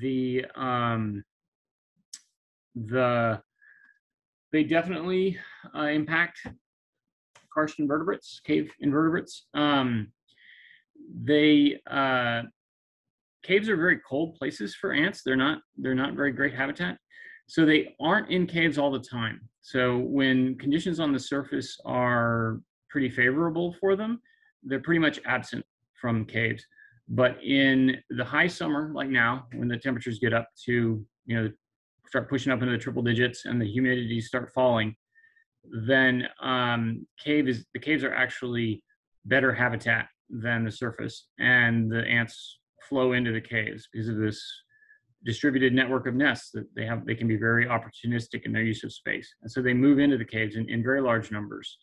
the um, the they definitely uh, impact karst invertebrates, cave invertebrates. Um, they uh, caves are very cold places for ants. They're not they're not very great habitat. So they aren't in caves all the time. So when conditions on the surface are pretty favorable for them, they're pretty much absent from caves. But in the high summer, like now, when the temperatures get up to, you know, start pushing up into the triple digits and the humidity start falling, then um, cave is the caves are actually better habitat than the surface, and the ants flow into the caves because of this distributed network of nests that they have. They can be very opportunistic in their use of space, and so they move into the caves in, in very large numbers.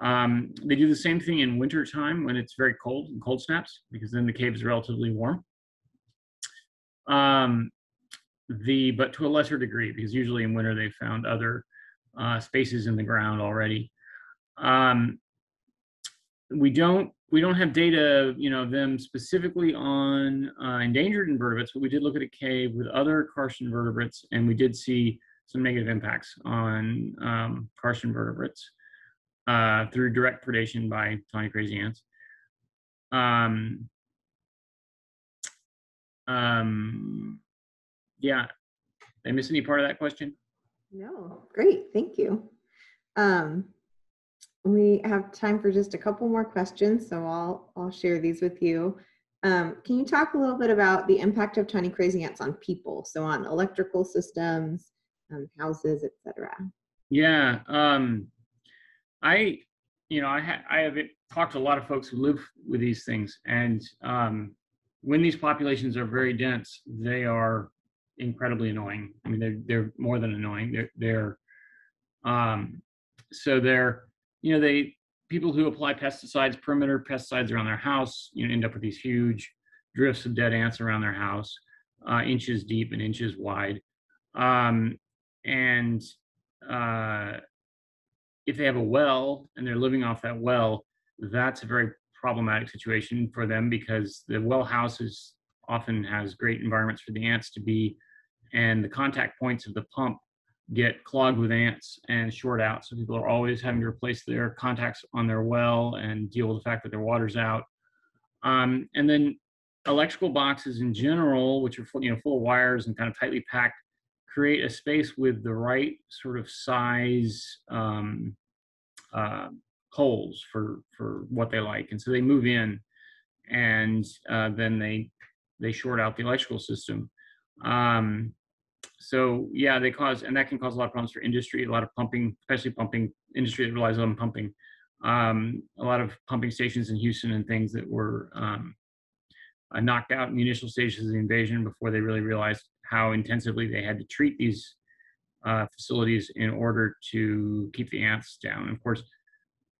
Um, they do the same thing in winter time when it's very cold and cold snaps because then the cave is relatively warm. Um, the but to a lesser degree because usually in winter they found other uh, spaces in the ground already. Um, we don't we don't have data, you know, them specifically on uh, endangered invertebrates, but we did look at a cave with other karst invertebrates, and we did see some negative impacts on um, invertebrates uh, through direct predation by tawny crazy ants. Um, um, yeah, did I miss any part of that question? No, great, thank you. Um, we have time for just a couple more questions, so I'll I'll share these with you. Um, can you talk a little bit about the impact of tawny crazy ants on people, so on electrical systems, um, houses, etc.? Yeah, um, I, you know, I ha- I have talked to a lot of folks who live with these things, and um, when these populations are very dense, they are incredibly annoying. I mean, they're they're more than annoying. They're they're um, so they're you know they people who apply pesticides, perimeter pesticides around their house, you know, end up with these huge drifts of dead ants around their house, uh, inches deep and inches wide. Um, and uh, if they have a well and they're living off that well, that's a very problematic situation for them because the well houses often has great environments for the ants to be, and the contact points of the pump get clogged with ants and short out. So people are always having to replace their contacts on their well and deal with the fact that their water's out. Um, and then electrical boxes in general, which are full, you know full of wires and kind of tightly packed, create a space with the right sort of size um, uh, holes for for what they like, and so they move in, and uh, then they they short out the electrical system. Um, so yeah, they cause, and that can cause a lot of problems for industry. A lot of pumping, especially pumping industry that relies on pumping. Um, a lot of pumping stations in Houston and things that were um, uh, knocked out in the initial stages of the invasion before they really realized how intensively they had to treat these uh, facilities in order to keep the ants down. And of course,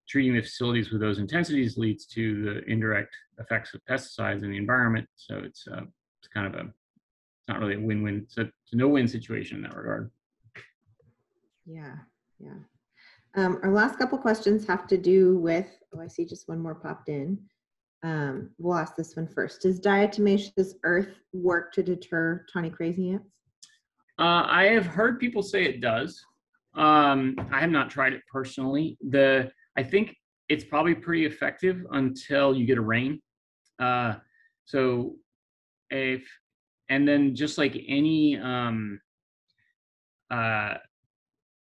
treating the facilities with those intensities leads to the indirect effects of pesticides in the environment. So it's uh, it's kind of a not really a win-win. So it's a no-win situation in that regard. Yeah, yeah. Um, our last couple questions have to do with, oh, I see just one more popped in. Um, we'll ask this one first. Does diatomaceous earth work to deter tawny crazy ants? Uh, I have heard people say it does. Um, I have not tried it personally. The I think it's probably pretty effective until you get a rain. Uh, so if and then just like any um, uh,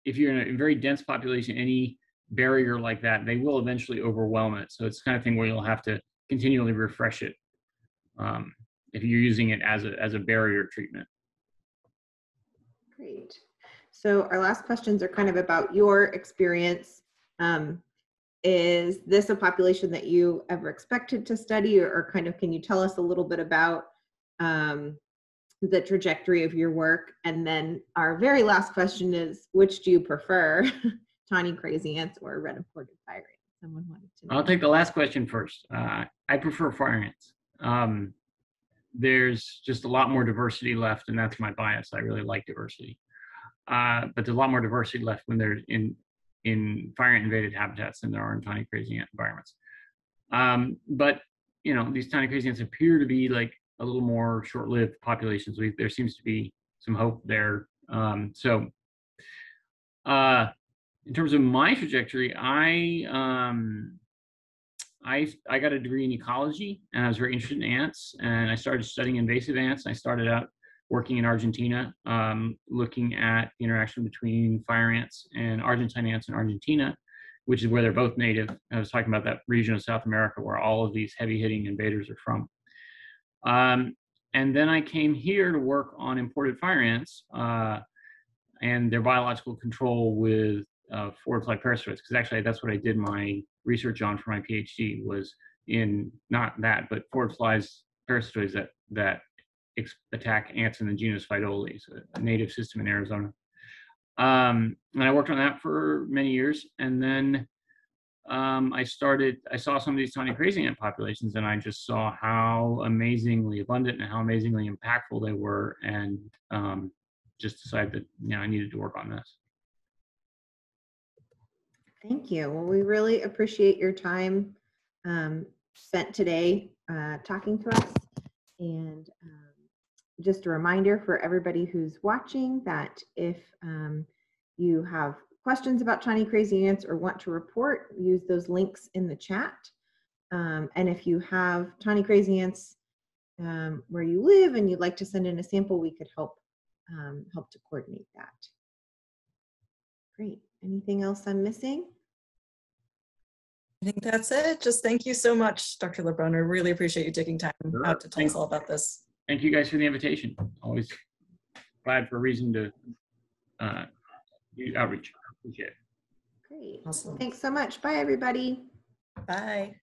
if you're in a very dense population, any barrier like that, they will eventually overwhelm it. So it's kind of thing where you'll have to continually refresh it um, if you're using it as a as a barrier treatment. Great. So our last questions are kind of about your experience. Um, is this a population that you ever expected to study or, or kind of can you tell us a little bit about um, the trajectory of your work? And then our very last question is, which do you prefer, tawny crazy ants or red imported fire ants? Someone wanted to know. I'll take the last question first. Uh, I prefer fire ants. Um, there's just a lot more diversity left, and that's my bias. I really like diversity, uh, but there's a lot more diversity left when they're in in fire ant invaded habitats than there are in tawny crazy ant environments. Um, but you know, these tawny crazy ants appear to be like a little more short-lived populations. We, there seems to be some hope there. Um, so, uh, in terms of my trajectory, I um, I I got a degree in ecology, and I was very interested in ants, and I started studying invasive ants. I started out working in Argentina, um, looking at the interaction between fire ants and Argentine ants in Argentina, which is where they're both native. I was talking about that region of South America where all of these heavy hitting invaders are from. Um, and then I came here to work on imported fire ants uh, and their biological control with uh, phorid fly parasitoids, because actually that's what I did my research on for my PhD was in not that, but phorid flies parasitoids that that attack ants in the genus Pheidoles, a native system in Arizona. Um, and I worked on that for many years. And then um, I started, I saw some of these tawny crazy ant populations and I just saw how amazingly abundant and how amazingly impactful they were and um, just decided that, you know, I needed to work on this. Thank you. Well, we really appreciate your time um, spent today uh, talking to us. And um, just a reminder for everybody who's watching that if um, you have questions about Tawny Crazy Ants or want to report, use those links in the chat. Um, and if you have Tawny Crazy Ants um, where you live and you'd like to send in a sample, we could help um, help to coordinate that. Great. Anything else I'm missing? I think that's it. Just thank you so much, Dr. LeBrun. I really appreciate you taking time Sure. out to tell Thank- us all about this. Thank you guys for the invitation. Always glad for a reason to uh, do outreach. Appreciate it. Great. Awesome. Thanks so much. Bye, everybody. Bye.